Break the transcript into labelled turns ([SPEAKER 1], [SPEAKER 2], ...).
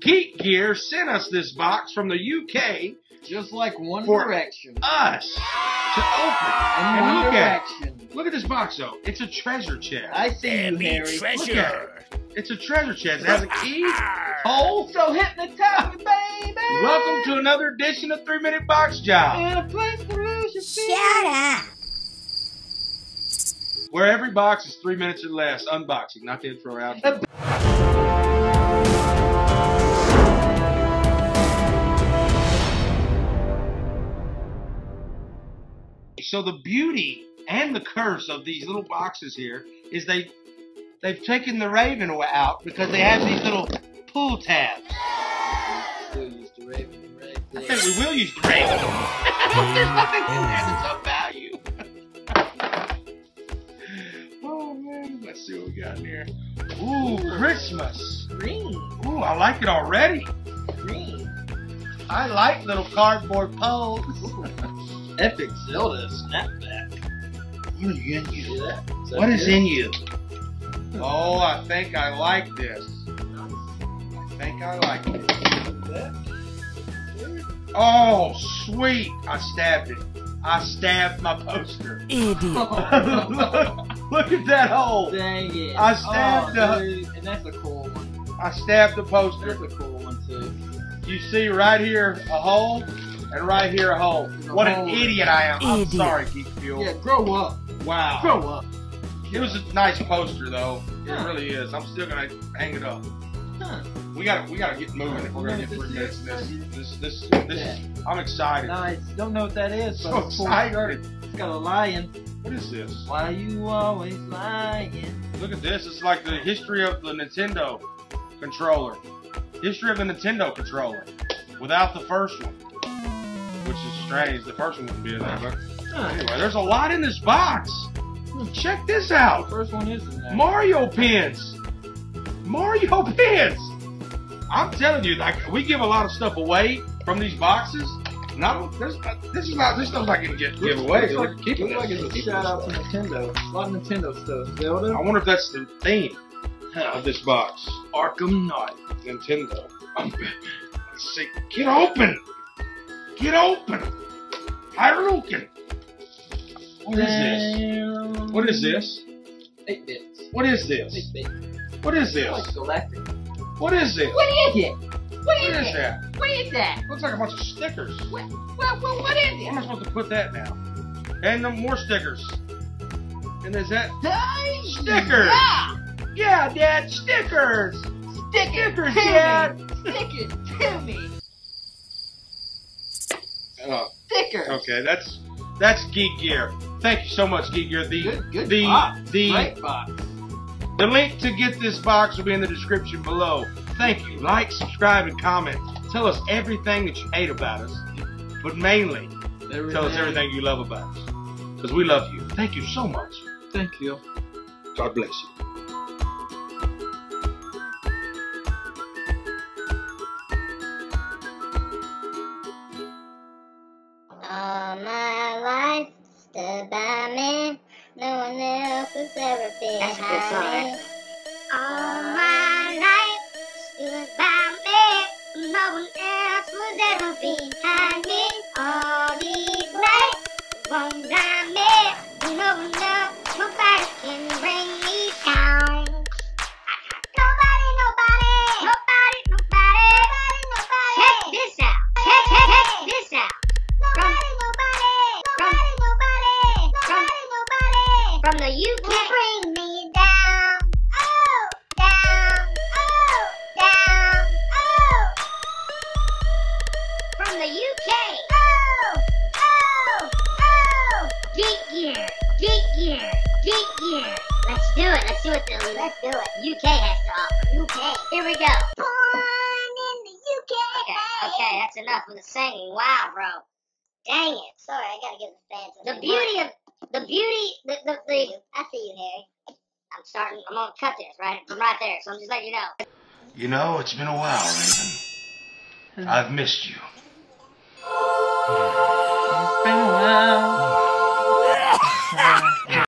[SPEAKER 1] Geek Gear sent us this box from the UK
[SPEAKER 2] Just like one
[SPEAKER 1] For-
[SPEAKER 2] direction.
[SPEAKER 1] us to open.
[SPEAKER 2] And
[SPEAKER 1] And
[SPEAKER 2] one
[SPEAKER 1] look at look at this box though. It's a treasure chest.
[SPEAKER 2] I see you,
[SPEAKER 3] Heavy
[SPEAKER 2] Harry.
[SPEAKER 1] Look at it. It's a treasure chest. It has a key,
[SPEAKER 3] Oh,
[SPEAKER 1] hole.
[SPEAKER 2] So hypnotize me, baby.
[SPEAKER 1] Welcome to another edition of Three Minute Box Job,
[SPEAKER 2] And a place to lose your
[SPEAKER 3] shut up.
[SPEAKER 1] where every box is three minutes or less. Unboxing, not the intro or So the beauty and the curse of these little boxes here is they they've taken the raven out because they have these little pull tabs.
[SPEAKER 2] Still used to Raven right
[SPEAKER 1] I think we will use the raven. There's nothing in there that's of value. oh man, let's see what we got in here. Ooh, Christmas.
[SPEAKER 2] Green.
[SPEAKER 1] Ooh, I like it already.
[SPEAKER 2] Green.
[SPEAKER 1] I like little cardboard poles.
[SPEAKER 2] Epic Zelda snapback.
[SPEAKER 1] What is in you?
[SPEAKER 2] See that? Is that
[SPEAKER 1] What is
[SPEAKER 2] good?
[SPEAKER 1] in you? Hmm. Oh, I think I like this. I think I like it. Oh, sweet. I stabbed it. I stabbed my poster.
[SPEAKER 3] Idiot.
[SPEAKER 1] look, look at that hole.
[SPEAKER 2] Dang it.
[SPEAKER 1] I stabbed
[SPEAKER 2] oh,
[SPEAKER 1] the-
[SPEAKER 2] dude, And that's a cool one.
[SPEAKER 1] I stabbed the poster.
[SPEAKER 2] That's a cool one, too.
[SPEAKER 1] You see right here a hole and right here a hole.
[SPEAKER 2] There's a
[SPEAKER 1] What an idiot I am. I'm sorry, Geek Fuel.
[SPEAKER 2] Yeah, grow up.
[SPEAKER 1] Wow.
[SPEAKER 2] Grow up.
[SPEAKER 1] It was a nice poster though. It really is. I'm still gonna hang it up.
[SPEAKER 2] Huh.
[SPEAKER 1] We gotta we gotta get moving if we're gonna get three minutes of this. This this this is, I'm excited.
[SPEAKER 2] Nice. Don't know what that is, but
[SPEAKER 1] so
[SPEAKER 2] it's
[SPEAKER 1] excited.
[SPEAKER 2] It's got a lion.
[SPEAKER 1] What is this?
[SPEAKER 2] Why you always lying?
[SPEAKER 1] Look at this. It's like the history of the Nintendo controller. History of the Nintendo controller. Without the first one. Which is strange. The first one wouldn't be in there, but anyway, there's a lot in this box. Hmm, check this out.
[SPEAKER 2] The first one is.
[SPEAKER 1] Mario pins. Mario pins. I'm telling you, like we give a lot of stuff away from these boxes. No, this, this is not. This stuff's not getting get, give away.
[SPEAKER 2] Looks like,
[SPEAKER 1] keeping
[SPEAKER 2] looks like it's a shout out to. Nintendo. A lot of Nintendo stuff. Zelda.
[SPEAKER 1] I wonder if that's the theme of this box. Arkham Knight, Nintendo. Let's see. Get open. Get open. Hadouken. What is this?
[SPEAKER 2] Um,
[SPEAKER 1] what is this?
[SPEAKER 2] Eight bits.
[SPEAKER 1] What is
[SPEAKER 2] Eight
[SPEAKER 1] this?
[SPEAKER 2] bits.
[SPEAKER 1] What is this?
[SPEAKER 2] galactic.
[SPEAKER 1] What is this?
[SPEAKER 4] What is it? What
[SPEAKER 1] What
[SPEAKER 4] is
[SPEAKER 1] is
[SPEAKER 4] it?
[SPEAKER 1] that?
[SPEAKER 4] What is that?
[SPEAKER 1] Looks like a bunch of stickers. What?
[SPEAKER 4] Well, well, what is it?
[SPEAKER 1] Where am I supposed to put that now? And the more stickers. And is that
[SPEAKER 4] Hey,
[SPEAKER 1] Stickers.
[SPEAKER 4] Yeah.
[SPEAKER 1] Yeah, Dad, stickers.
[SPEAKER 4] Stick it
[SPEAKER 1] Stickers, Dad.
[SPEAKER 4] Stick it to me.
[SPEAKER 1] Oh,
[SPEAKER 4] Stickers.
[SPEAKER 1] okay, that's that's Geek Gear. Thank you so much, Geek Gear. The
[SPEAKER 2] Good, good
[SPEAKER 1] the
[SPEAKER 2] box.
[SPEAKER 1] the
[SPEAKER 2] Great box.
[SPEAKER 1] the link to get this box will be in the description below. Thank you. Like, subscribe, and comment. Tell us everything that you hate about us, but mainly tell us everything you love about us, because we love you. Thank you so much.
[SPEAKER 2] Thank you.
[SPEAKER 1] God bless you.
[SPEAKER 5] Else has ever been
[SPEAKER 4] That's a good song,
[SPEAKER 5] behind. All my life stood by me. No one else was ever behind me. All these nights won't die me. No one else, nobody can bring From the UK. Bring me down. Oh, down. Oh, down. Oh. From the UK. Oh, oh, oh. Geek gear, geek gear, geek gear. Let's do it. Let's do it. The, let's do it. UK has to offer. UK. Here we go. Born in the UK. Okay, okay, that's enough of the singing. Wow, bro. Dang it. Sorry, I gotta give the fans The beauty of the beauty the the, the I see you, Harry. I'm starting I'm gonna cut this right from right there, so I'm just letting you know.
[SPEAKER 1] You know, it's been a while, Raven. Hmm. I've missed you.
[SPEAKER 2] It's been a while. Hmm.